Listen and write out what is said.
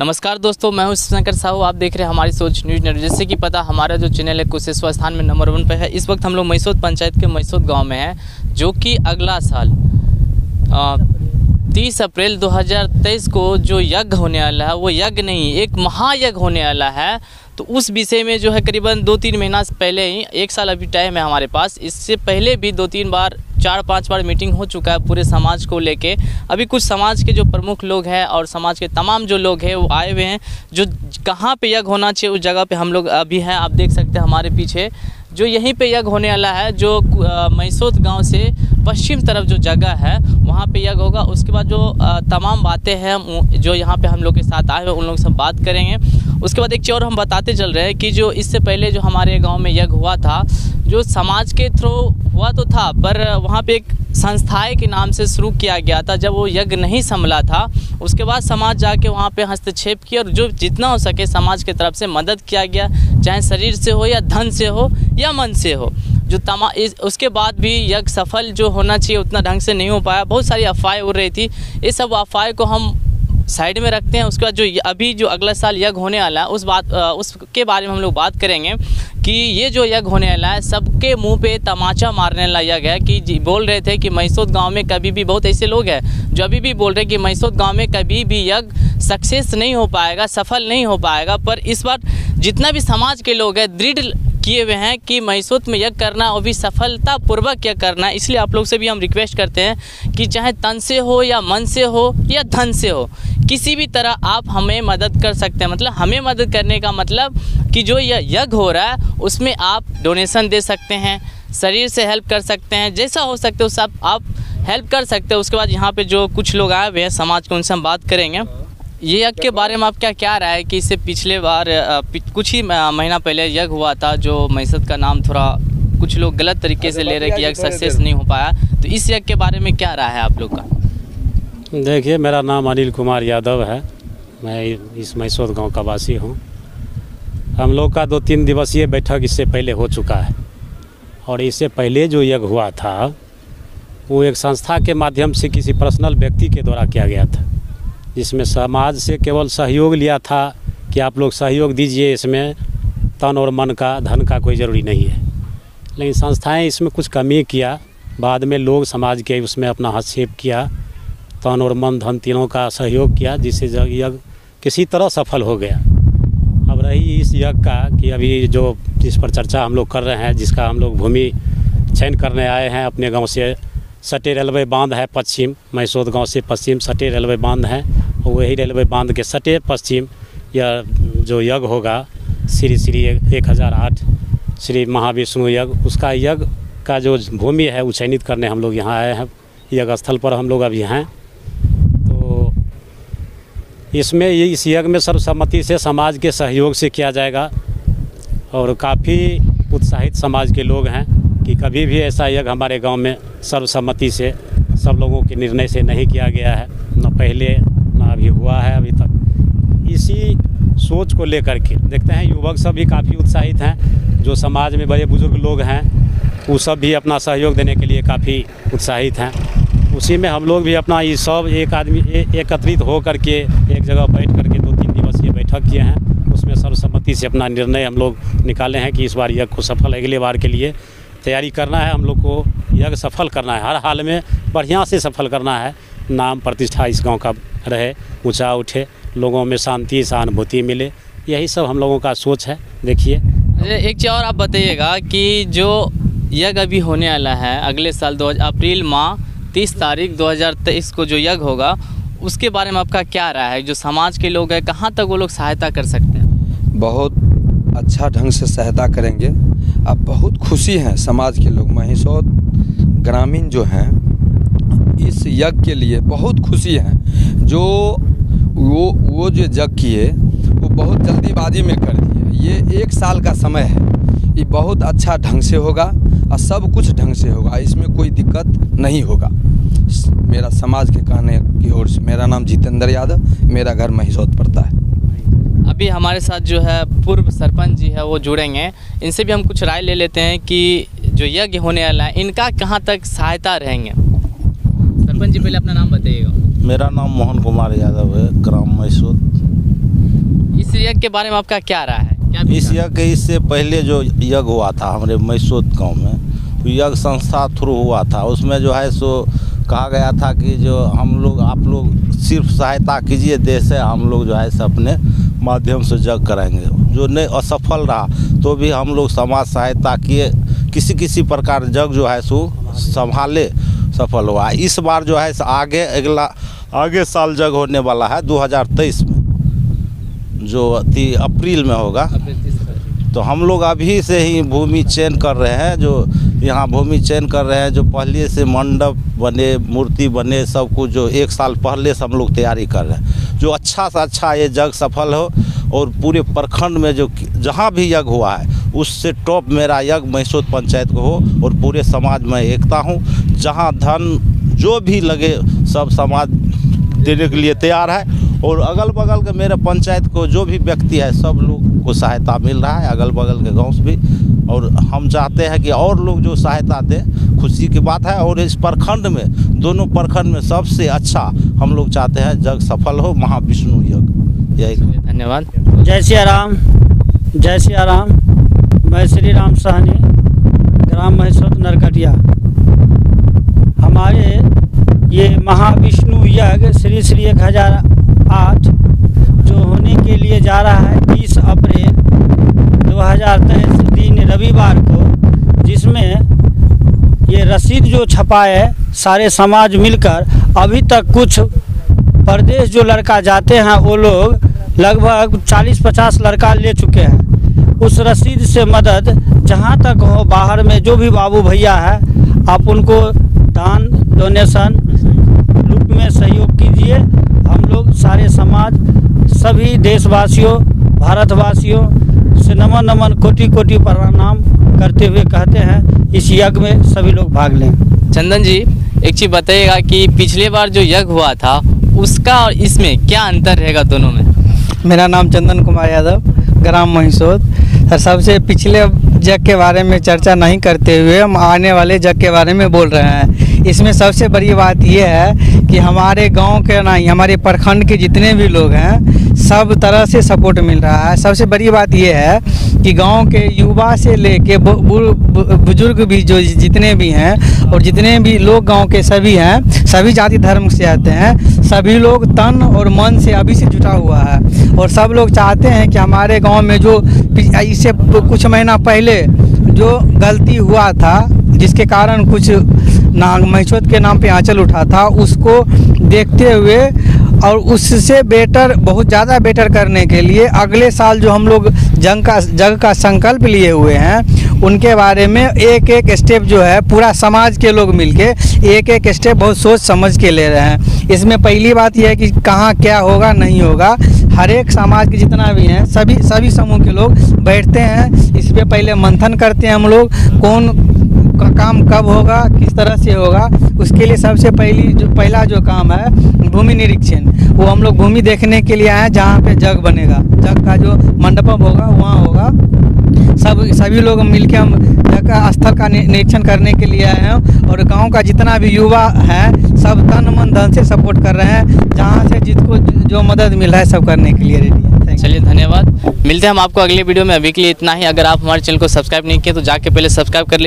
नमस्कार दोस्तों, मैं हूँ शंकर साहू। आप देख रहे हैं हमारी सोच न्यूज़ नेट जैसे कि पता, हमारा जो चैनल है, कुशेश्वर स्थान में नंबर वन पे है। इस वक्त हम लोग मैसूद पंचायत के मैसूद गाँव में हैं, जो कि अगला साल तीस अप्रैल 2023 को जो यज्ञ होने वाला है, वो यज्ञ नहीं, एक महायज्ञ होने वाला है। तो उस विषय में जो है करीबन दो तीन महीना पहले ही, एक साल अभी टाइम है हमारे पास। इससे पहले भी दो तीन बार चार पाँच बार मीटिंग हो चुका है पूरे समाज को लेके। अभी कुछ समाज के जो प्रमुख लोग हैं और समाज के तमाम जो लोग हैं, वो आए हुए हैं, जो कहाँ पे यज्ञ होना चाहिए, उस जगह पे हम लोग अभी हैं। आप देख सकते हैं हमारे पीछे। जो यहीं पे यज्ञ होने वाला है, जो मैसूद गाँव से पश्चिम तरफ़ जो जगह है, वहाँ पे यज्ञ होगा। उसके बाद जो तमाम बातें हैं जो यहाँ पे हम लोग के साथ आए हुए, उन लोगों से हम बात करेंगे। उसके बाद एक चीज़ और हम बताते चल रहे हैं कि जो इससे पहले जो हमारे गाँव में यज्ञ हुआ था, जो समाज के थ्रू हुआ तो था, पर वहाँ पे एक संस्थाएँ के नाम से शुरू किया गया था। जब वो यज्ञ नहीं संभला था, उसके बाद समाज जाके वहाँ पे हस्तक्षेप किया और जो जितना हो सके समाज की तरफ़ से मदद किया गया, चाहे शरीर से हो या धन से हो या मन से हो। जो तमा, इस, उसके बाद भी यज्ञ सफल जो होना चाहिए उतना ढंग से नहीं हो पाया। बहुत सारी अफवाहें उड़ रही थी। ये सब अफवाहें को हम साइड में रखते हैं। उसके बाद जो अभी जो अगला साल यज्ञ होने वाला है, उस बात उसके बारे में हम लोग बात करेंगे कि ये जो यज्ञ होने वाला है, सबके मुँह पे तमाचा मारने वाला यज्ञ है कि बोल रहे थे कि मैसूद गाँव में कभी भी बहुत ऐसे लोग हैं जो अभी भी बोल रहे हैं कि मैसूद गाँव में कभी भी यज्ञ सक्सेस नहीं हो पाएगा, सफल नहीं हो पाएगा। पर इस बार जितना भी समाज के लोग हैं, दृढ़ किए हुए हैं कि मैसूत में यज्ञ करना और भी सफलतापूर्वक यज्ञ करना। इसलिए आप लोग से भी हम रिक्वेस्ट करते हैं कि चाहे तन से हो या मन से हो या धन से हो, किसी भी तरह आप हमें मदद कर सकते हैं। मतलब हमें मदद करने का मतलब कि जो यज्ञ हो रहा है, उसमें आप डोनेशन दे सकते हैं, शरीर से हेल्प कर सकते हैं, जैसा हो सकते हो सब आप हेल्प कर सकते हैं। उसके बाद यहाँ पे जो कुछ लोग आए हुए हैं समाज के उनसे हम बात करेंगे। ये यज्ञ के बारे में आपका क्या क्या रहा है कि इससे पिछले बार कुछ ही महीना पहले यज्ञ हुआ था जो मैसद का नाम थोड़ा कुछ लोग गलत तरीके से ले रहे कि यज्ञ सक्सेस नहीं हो पाया। तो इस यज्ञ के बारे में क्या रहा है आप लोग का? देखिए मेरा नाम अनिल कुमार यादव है। मैं इस मैसूर गाँव का वासी हूँ। हम लोग का दो तीन दिवसीय बैठक इससे पहले हो चुका है। और इससे पहले जो यज्ञ हुआ था वो एक संस्था के माध्यम से किसी पर्सनल व्यक्ति के द्वारा किया गया था। जिसमें समाज से केवल सहयोग लिया था कि आप लोग सहयोग दीजिए इसमें, तन और मन का, धन का कोई ज़रूरी नहीं है। लेकिन संस्थाएँ इसमें कुछ कमी किया, बाद में लोग समाज के उसमें अपना हस्तक्षेप किया, तन और मन, धन तीनों का सहयोग किया, जिससे यज्ञ किसी तरह सफल हो गया। अब रही इस यज्ञ का कि अभी जो जिस पर चर्चा हम लोग कर रहे हैं, जिसका हम लोग भूमि चयन करने आए हैं, अपने गाँव से सटे रेलवे बाँध है पश्चिम मैसूद गाँव से पश्चिम सटे रेलवे बाँध है। वही रेलवे बाँध के सटे पश्चिम यह जो यज्ञ होगा, श्री श्री एक हज़ार आठ, श्री महाविष्णु यज्ञ, उसका यज्ञ का जो भूमि है वो चयनित करने हम लोग यहाँ आए हैं। यज्ञ स्थल पर हम लोग अभी हैं। तो इसमें, इस यज्ञ में सर्वसम्मति से समाज के सहयोग से किया जाएगा और काफ़ी उत्साहित समाज के लोग हैं कि कभी भी ऐसा यज्ञ हमारे गाँव में सर्वसम्मति से सब लोगों के निर्णय से नहीं किया गया है। न पहले अभी हुआ है अभी तक। इसी सोच को लेकर के देखते हैं, युवक सब भी काफ़ी उत्साहित हैं, जो समाज में बड़े बुज़ुर्ग लोग हैं, वो सब भी अपना सहयोग देने के लिए काफ़ी उत्साहित हैं। उसी में हम लोग भी अपना ये सब एक आदमी एकत्रित हो करके एक जगह बैठ करके दो तीन दिवसीय बैठक किए हैं। उसमें सर्वसम्मति से अपना निर्णय हम लोग निकाले हैं कि इस बार यज्ञ को सफल, अगले बार के लिए तैयारी करना है। हम लोग को यज्ञ सफल करना है। हर हाल में बढ़िया से सफल करना है। नाम प्रतिष्ठा इस गाँव का रहे ऊँचा उठे लोगों में शांति सहानुभूति मिले। यही सब हम लोगों का सोच है देखिए। एक चीज़ और आप बताइएगा कि जो यज्ञ अभी होने वाला है अगले साल दो अप्रैल माह तीस तारीख 2023 को जो यज्ञ होगा उसके बारे में आपका क्या राय है? जो समाज के लोग हैं कहाँ तक वो लोग सहायता कर सकते हैं? बहुत अच्छा ढंग से सहायता करेंगे। अब बहुत खुशी हैं समाज के लोग। महिषौत ग्रामीण जो हैं इस यज्ञ के लिए बहुत खुशी हैं। जो वो वो जो यज्ञ किए, वो बहुत जल्दीबाजी में कर दिए। ये एक साल का समय है। ये बहुत अच्छा ढंग से होगा और सब कुछ ढंग से होगा। इसमें कोई दिक्कत नहीं होगा। मेरा समाज के कहने की ओर से, मेरा नाम जितेंद्र यादव, मेरा घर महिषौत पड़ता है। अभी हमारे साथ जो है, पूर्व सरपंच जी है, वो जुड़ेंगे। इनसे भी हम कुछ राय ले लेते हैं कि जो यज्ञ होने वाला है, इनका कहाँ तक सहायता रहेंगे? सरपंच जी पहले अपना नाम बताइएगा। मेरा नाम मोहन कुमार यादव है ग्राम मैसूर। इस यज्ञ के बारे में आपका क्या राय है? क्या इस यज्ञ इससे पहले जो यज्ञ हुआ था हमारे मैसोद गाँव में तो यज्ञ संस्था थ्रू हुआ था। उसमें जो है सो कहा गया था कि जो हम लोग आप लोग सिर्फ़ सहायता कीजिए देश से हम लोग जो है से अपने माध्यम से यज्ञ कराएँगे जो नहीं असफल रहा तो भी हम लोग समाज सहायता किए किसी किसी प्रकार यज्ञ जो है सो संभाले। सफल हुआ। इस बार जो है आगे अगला आगे साल जग होने वाला है 2023 में। जो अति अप्रैल में होगा। तो हम लोग अभी से ही भूमि चयन कर रहे हैं जो यहाँ भूमि चयन कर रहे हैं जो पहले से मंडप बने मूर्ति बने सब कुछ जो एक साल पहले से हम लोग तैयारी कर रहे हैं। जो अच्छा से अच्छा ये जग सफल हो और पूरे प्रखंड में जो जहाँ भी यज्ञ हुआ है उससे टॉप मेरा यज्ञ मैसूर पंचायत को हो और पूरे समाज में एकता हूँ। जहाँ धन जो भी लगे सब समाज देने के लिए तैयार है। और अगल बगल के मेरे पंचायत को जो भी व्यक्ति है सब लोग को सहायता मिल रहा है अगल बगल के गाँव से भी। और हम चाहते हैं कि और लोग जो सहायता दें खुशी की बात है। और इस प्रखंड में दोनों प्रखंड में सबसे अच्छा हम लोग चाहते हैं जग सफल हो महाविष्णु यज्ञ। यही। धन्यवाद। जय सिया राम जय सिया राम मैं श्री राम सहनी ग्राम महेश्वर नरकटिया। हमारे ये महाविष्णु यज्ञ श्री श्री एक हज़ार आठ जो होने के लिए जा रहा है बीस अप्रैल दो हज़ार तेईस दिन रविवार को, जिसमें ये रसीद जो छपा है, सारे समाज मिलकर अभी तक कुछ प्रदेश जो लड़का जाते हैं, वो लोग लगभग 40-50 लड़का ले चुके हैं। उस रसीद से मदद जहाँ तक हो, बाहर में जो भी बाबू भैया है, आप उनको दान डोनेशन रूप में सहयोग कीजिए। हम लोग सारे समाज सभी देशवासियों भारतवासियों से नमन नमन कोटि कोटि प्रणाम करते हुए कहते हैं इस यज्ञ में सभी लोग भाग लें। चंदन जी एक चीज़ बताइएगा कि पिछले बार जो यज्ञ हुआ था उसका और इसमें क्या अंतर रहेगा दोनों में? मेरा नाम चंदन कुमार यादव ग्राम महिसोद सर सबसे पिछले जग के बारे में चर्चा नहीं करते हुए हम आने वाले जग के बारे में बोल रहे हैं। इसमें सबसे बड़ी बात यह है कि हमारे गाँव के ना ही हमारे प्रखंड के जितने भी लोग हैं, सब तरह से सपोर्ट मिल रहा है। सबसे बड़ी बात यह है कि गाँव के युवा से लेके बुज़ुर्ग भी जो जितने भी हैं और जितने भी लोग गाँव के सभी हैं, सभी जाति धर्म से आते हैं, सभी लोग तन और मन से अभी से जुटा हुआ है। और सब लोग चाहते हैं कि हमारे गाँव में जो इससे कुछ महीना पहले जो गलती हुआ था, जिसके कारण कुछ नाग महीचोत के नाम पे आंचल उठा था। उसको देखते हुए और उससे बेटर, बहुत ज़्यादा बेटर करने के लिए अगले साल जो हम लोग जंग का, जग का संकल्प लिए हुए हैं, उनके बारे में एक एक स्टेप जो है पूरा समाज के लोग मिलके एक एक स्टेप बहुत सोच समझ के ले रहे हैं। इसमें पहली बात यह है कि कहाँ क्या होगा, नहीं होगा। हर एक समाज के जितना भी हैं, सभी सभी समूह के लोग बैठते हैं। इस पर पहले मंथन करते हैं हम लोग, कौन का काम कब होगा, किस तरह से होगा, उसके लिए सबसे पहली जो, पहला जो काम है, भूमि निरीक्षण। वो हम लोग भूमि देखने के लिए आए हैं जहाँ पे जग बनेगा। जग का जो मंडपम होगा, वहाँ होगा। सब, सभी लोग मिलके हम जग का स्थल का निरीक्षण करने के लिए आए हैं। और गाँव का जितना भी युवा है, सब तन मन धन से सपोर्ट कर रहे हैं। जहाँ से जिसको जो मदद मिल रहा है, सब करने के लिए रेडी है। चलिए, धन्यवाद। मिलते हैं हम आपको अगले वीडियो में। अभी के लिए इतना ही। अगर आप हमारे चैनल को सब्सक्राइब नहीं किए तो जाके पहले सब्सक्राइब कर लीजिए।